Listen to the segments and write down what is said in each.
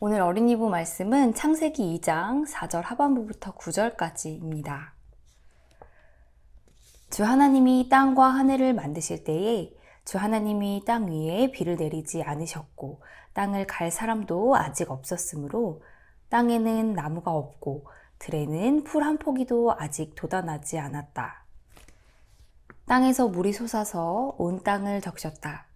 오늘 어린이부 말씀은 창세기 2장 4절 하반부부터 9절까지입니다. 주 하나님이 땅과 하늘을 만드실 때에 주 하나님이 땅 위에 비를 내리지 않으셨고 땅을 갈 사람도 아직 없었으므로 땅에는 나무가 없고 들에는 풀 한 포기도 아직 돋아나지 않았다. 땅에서 물이 솟아서 온 땅을 적셨다.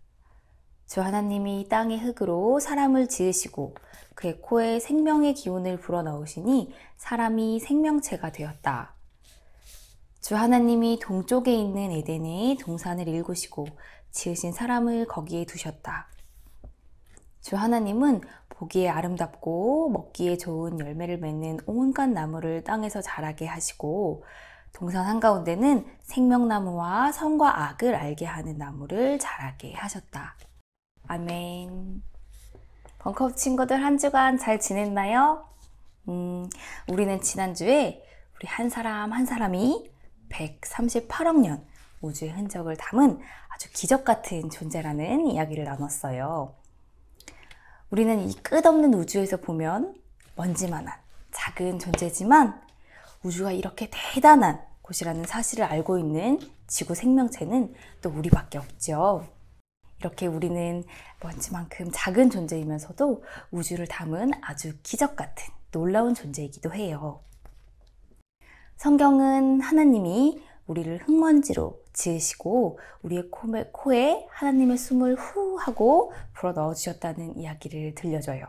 주 하나님이 땅의 흙으로 사람을 지으시고 그의 코에 생명의 기운을 불어넣으시니 사람이 생명체가 되었다. 주 하나님이 동쪽에 있는 에덴에 동산을 일구시고 지으신 사람을 거기에 두셨다. 주 하나님은 보기에 아름답고 먹기에 좋은 열매를 맺는 온갖 나무를 땅에서 자라게 하시고 동산 한가운데는 생명나무와 선과 악을 알게 하는 나무를 자라게 하셨다. 아멘. 벙커 친구들 한 주간 잘 지냈나요? 음, 우리는 지난주에 우리 한 사람 한 사람이 138억 년 우주의 흔적을 담은 아주 기적 같은 존재라는 이야기를 나눴어요. 우리는 이 끝없는 우주에서 보면 먼지만한 작은 존재지만 우주가 이렇게 대단한 곳이라는 사실을 알고 있는 지구 생명체는 또 우리밖에 없죠. 이렇게 우리는 먼지만큼 작은 존재이면서도 우주를 담은 아주 기적 같은 놀라운 존재이기도 해요. 성경은 하나님이 우리를 흙먼지로 지으시고 우리의 코에 하나님의 숨을 후 하고 불어 넣어 주셨다는 이야기를 들려줘요.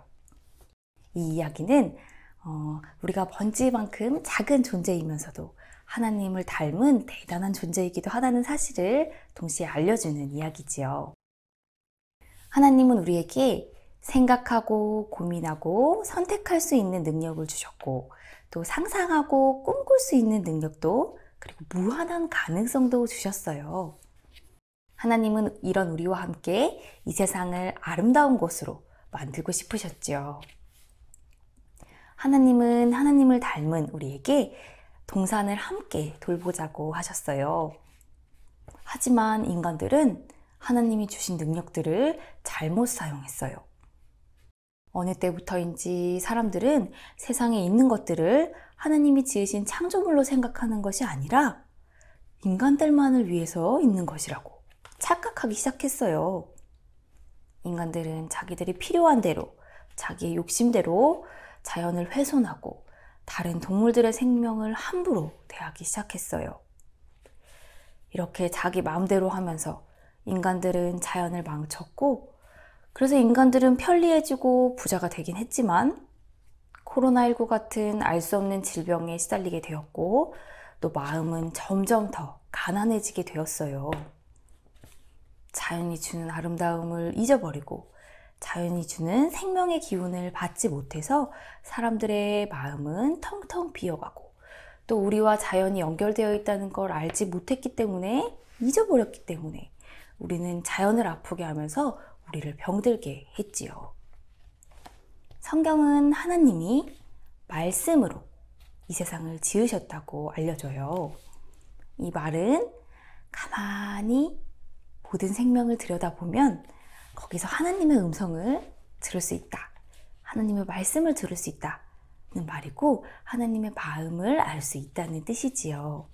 이 이야기는 어, 우리가 먼지만큼 작은 존재이면서도 하나님을 닮은 대단한 존재이기도 하다는 사실을 동시에 알려주는 이야기지요. 하나님은 우리에게 생각하고 고민하고 선택할 수 있는 능력을 주셨고 또 상상하고 꿈꿀 수 있는 능력도 그리고 무한한 가능성도 주셨어요. 하나님은 이런 우리와 함께 이 세상을 아름다운 곳으로 만들고 싶으셨죠. 하나님은 하나님을 닮은 우리에게 동산을 함께 돌보자고 하셨어요. 하지만 인간들은 하나님이 주신 능력들을 잘못 사용했어요. 어느 때부터인지 사람들은 세상에 있는 것들을 하나님이 지으신 창조물로 생각하는 것이 아니라 인간들만을 위해서 있는 것이라고 착각하기 시작했어요. 인간들은 자기들이 필요한 대로, 자기의 욕심대로 자연을 훼손하고 다른 동물들의 생명을 함부로 대하기 시작했어요. 이렇게 자기 마음대로 하면서 인간들은 자연을 망쳤고, 그래서 인간들은 편리해지고 부자가 되긴 했지만, 코로나19 같은 알 수 없는 질병에 시달리게 되었고, 또 마음은 점점 더 가난해지게 되었어요. 자연이 주는 아름다움을 잊어버리고, 자연이 주는 생명의 기운을 받지 못해서 사람들의 마음은 텅텅 비어가고, 또 우리와 자연이 연결되어 있다는 걸 알지 못했기 때문에, 잊어버렸기 때문에, 우리는 자연을 아프게 하면서 우리를 병들게 했지요. 성경은 하나님이 말씀으로 이 세상을 지으셨다고 알려줘요. 이 말은 가만히 모든 생명을 들여다보면 거기서 하나님의 음성을 들을 수 있다. 하나님의 말씀을 들을 수 있다 는 말이고 하나님의 마음을 알 수 있다는 뜻이지요.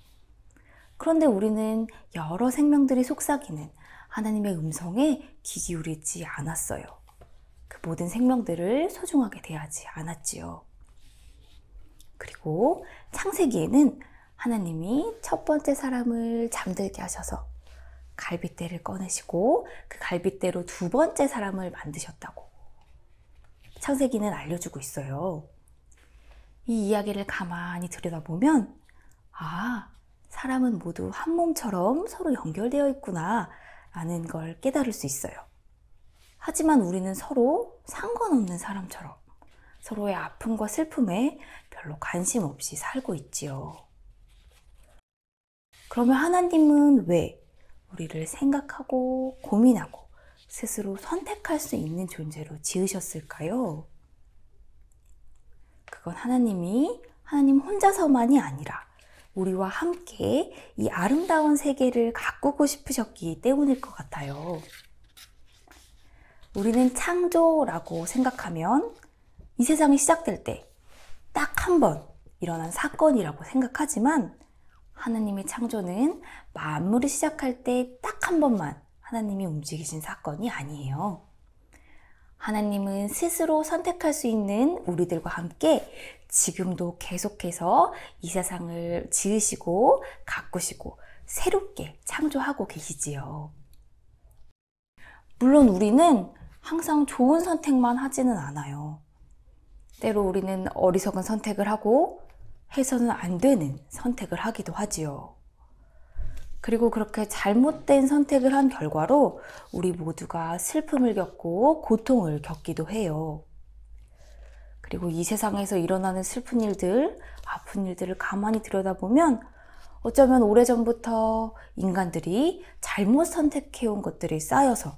그런데 우리는 여러 생명들이 속삭이는 하나님의 음성에 귀 기울이지 않았어요. 그 모든 생명들을 소중하게 대하지 않았지요. 그리고 창세기에는 하나님이 첫 번째 사람을 잠들게 하셔서 갈빗대를 꺼내시고 그 갈빗대로 두 번째 사람을 만드셨다고 창세기는 알려주고 있어요. 이 이야기를 가만히 들여다보면 아, 사람은 모두 한 몸처럼 서로 연결되어 있구나 라는 걸 깨달을 수 있어요. 하지만 우리는 서로 상관없는 사람처럼 서로의 아픔과 슬픔에 별로 관심 없이 살고 있지요. 그러면 하나님은 왜 우리를 생각하고 고민하고 스스로 선택할 수 있는 존재로 지으셨을까요? 그건 하나님이 하나님 혼자서만이 아니라 우리와 함께 이 아름다운 세계를 가꾸고 싶으셨기 때문일 것 같아요. 우리는 창조라고 생각하면 이 세상이 시작될 때 딱 한 번 일어난 사건이라고 생각하지만 하나님의 창조는 만물을 시작할 때 딱 한 번만 하나님이 움직이신 사건이 아니에요. 하나님은 스스로 선택할 수 있는 우리들과 함께 지금도 계속해서 이 세상을 지으시고 가꾸시고 새롭게 창조하고 계시지요. 물론 우리는 항상 좋은 선택만 하지는 않아요. 때로 우리는 어리석은 선택을 하고 해서는 안 되는 선택을 하기도 하지요. 그리고 그렇게 잘못된 선택을 한 결과로 우리 모두가 슬픔을 겪고 고통을 겪기도 해요. 그리고 이 세상에서 일어나는 슬픈 일들, 아픈 일들을 가만히 들여다보면 어쩌면 오래전부터 인간들이 잘못 선택해온 것들이 쌓여서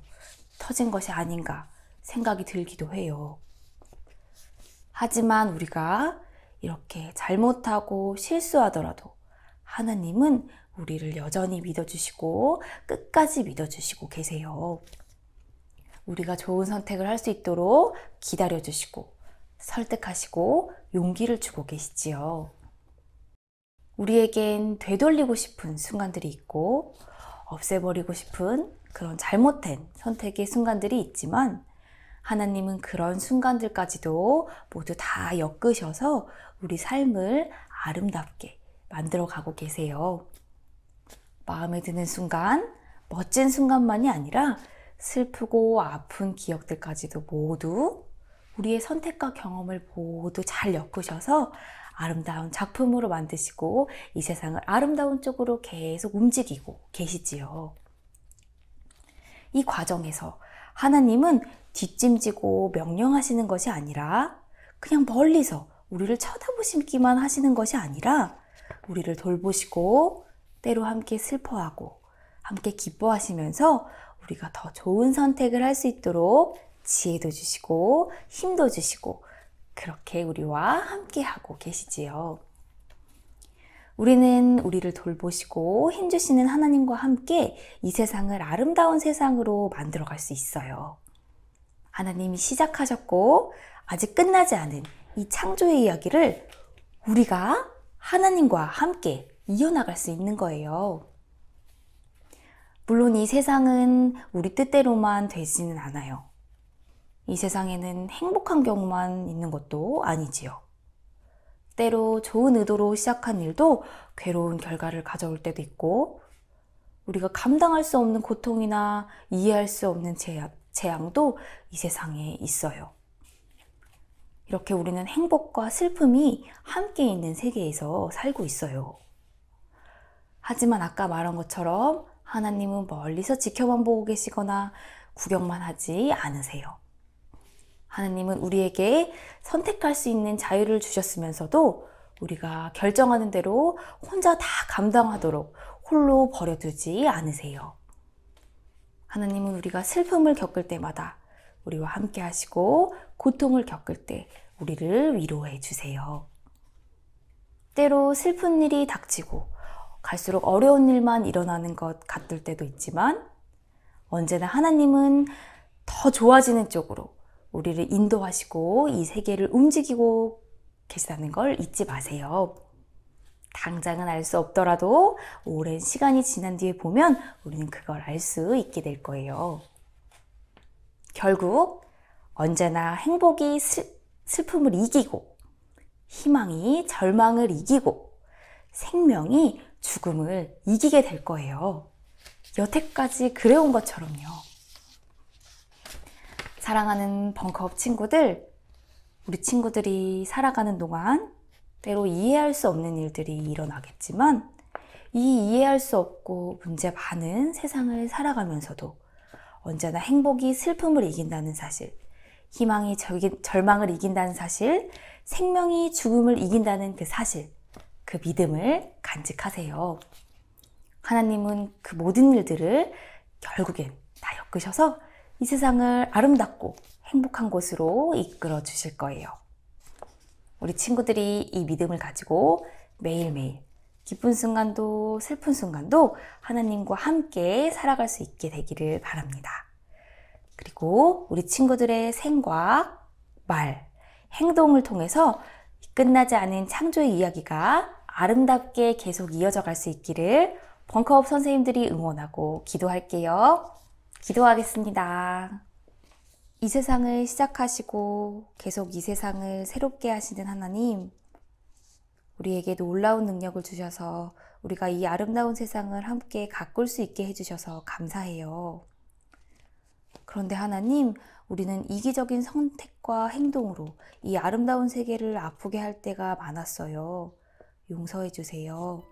터진 것이 아닌가 생각이 들기도 해요. 하지만 우리가 이렇게 잘못하고 실수하더라도 하나님은 우리를 여전히 믿어주시고 끝까지 믿어주시고 계세요. 우리가 좋은 선택을 할 수 있도록 기다려주시고 설득하시고 용기를 주고 계시지요. 우리에겐 되돌리고 싶은 순간들이 있고 없애버리고 싶은 그런 잘못된 선택의 순간들이 있지만 하나님은 그런 순간들까지도 모두 다 엮으셔서 우리 삶을 아름답게 만들어 가고 계세요. 마음에 드는 순간, 멋진 순간만이 아니라 슬프고 아픈 기억들까지도 모두 우리의 선택과 경험을 모두 잘 엮으셔서 아름다운 작품으로 만드시고 이 세상을 아름다운 쪽으로 계속 움직이고 계시지요. 이 과정에서 하나님은 뒷짐지고 명령하시는 것이 아니라 그냥 멀리서 우리를 쳐다보시기만 하시는 것이 아니라 우리를 돌보시고 때로 함께 슬퍼하고 함께 기뻐하시면서 우리가 더 좋은 선택을 할 수 있도록 지혜도 주시고 힘도 주시고 그렇게 우리와 함께 하고 계시지요. 우리는 우리를 돌보시고 힘주시는 하나님과 함께 이 세상을 아름다운 세상으로 만들어 갈 수 있어요. 하나님이 시작하셨고 아직 끝나지 않은 이 창조의 이야기를 우리가 하나님과 함께 이어나갈 수 있는 거예요. 물론 이 세상은 우리 뜻대로만 되지는 않아요. 이 세상에는 행복한 경우만 있는 것도 아니지요. 때로 좋은 의도로 시작한 일도 괴로운 결과를 가져올 때도 있고, 우리가 감당할 수 없는 고통이나 이해할 수 없는 재앙도 이 세상에 있어요. 이렇게 우리는 행복과 슬픔이 함께 있는 세계에서 살고 있어요. 하지만 아까 말한 것처럼 하나님은 멀리서 지켜만 보고 계시거나 구경만 하지 않으세요. 하나님은 우리에게 선택할 수 있는 자유를 주셨으면서도 우리가 결정하는 대로 혼자 다 감당하도록 홀로 버려두지 않으세요. 하나님은 우리가 슬픔을 겪을 때마다 우리와 함께 하시고 고통을 겪을 때 우리를 위로해 주세요. 때로 슬픈 일이 닥치고 갈수록 어려운 일만 일어나는 것 같을 때도 있지만 언제나 하나님은 더 좋아지는 쪽으로 우리를 인도하시고 이 세계를 움직이고 계시다는 걸 잊지 마세요. 당장은 알 수 없더라도 오랜 시간이 지난 뒤에 보면 우리는 그걸 알 수 있게 될 거예요. 결국 언제나 행복이 슬, 슬픔을 이기고 희망이 절망을 이기고 생명이 죽음을 이기게 될 거예요. 여태까지 그래온 것처럼요. 사랑하는 벙커업 친구들, 우리 친구들이 살아가는 동안 때로 이해할 수 없는 일들이 일어나겠지만 이 이해할 수 없고 문제 많은 세상을 살아가면서도 언제나 행복이 슬픔을 이긴다는 사실, 희망이 절망을 이긴다는 사실, 생명이 죽음을 이긴다는 그 사실, 그 믿음을 간직하세요. 하나님은 그 모든 일들을 결국엔 다 엮으셔서 이 세상을 아름답고 행복한 곳으로 이끌어 주실 거예요. 우리 친구들이 이 믿음을 가지고 매일매일 기쁜 순간도 슬픈 순간도 하나님과 함께 살아갈 수 있게 되기를 바랍니다. 그리고 우리 친구들의 생과 말, 행동을 통해서 끝나지 않은 창조의 이야기가 아름답게 계속 이어져 갈 수 있기를 벙커업 선생님들이 응원하고 기도할게요. 기도하겠습니다. 이 세상을 시작하시고 계속 이 세상을 새롭게 하시는 하나님, 우리에게 놀라운 능력을 주셔서 우리가 이 아름다운 세상을 함께 가꿀 수 있게 해주셔서 감사해요. 그런데 하나님, 우리는 이기적인 선택과 행동으로 이 아름다운 세계를 아프게 할 때가 많았어요. 용서해 주세요.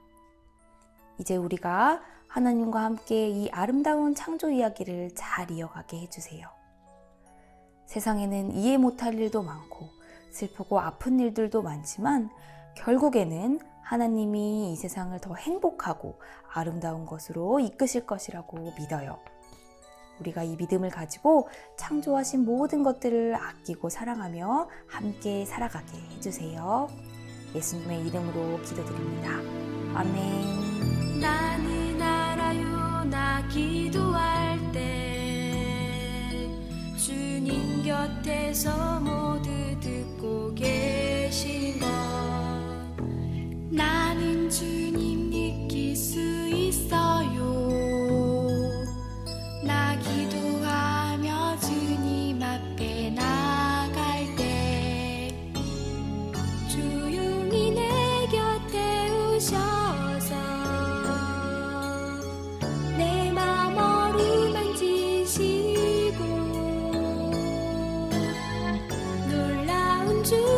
이제 우리가 하나님과 함께 이 아름다운 창조 이야기를 잘 이어가게 해주세요. 세상에는 이해 못할 일도 많고 슬프고 아픈 일들도 많지만 결국에는 하나님이 이 세상을 더 행복하고 아름다운 것으로 이끄실 것이라고 믿어요. 우리가 이 믿음을 가지고 창조하신 모든 것들을 아끼고 사랑하며 함께 살아가게 해주세요. 예수님의 이름으로 기도드립니다. 아멘. 나는 알아요 나 기도할 때 주님 곁에서 모두 듣고 계신 것 놀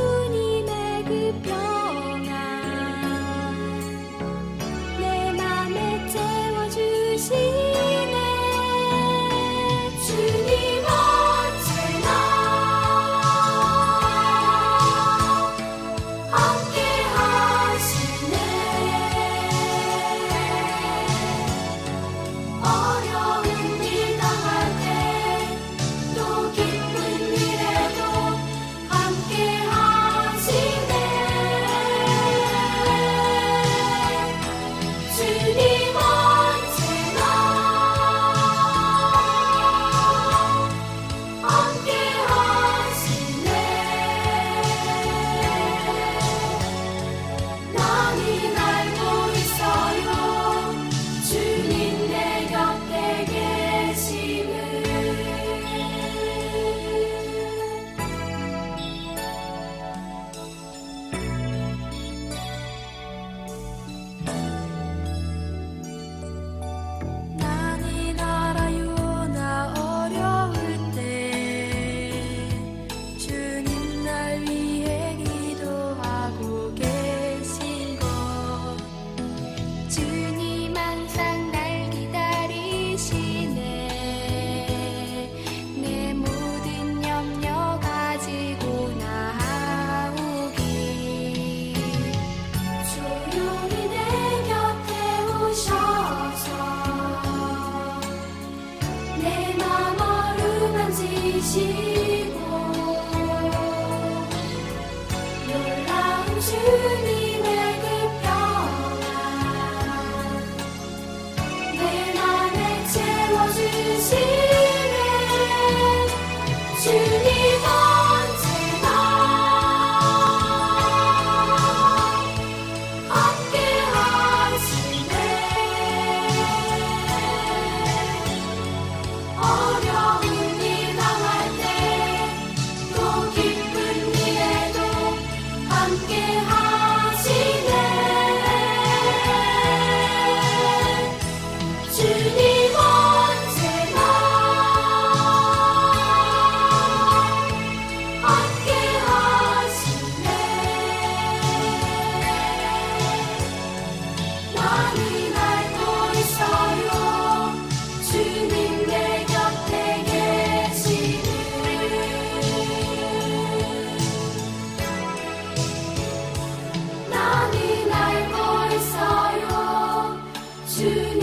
to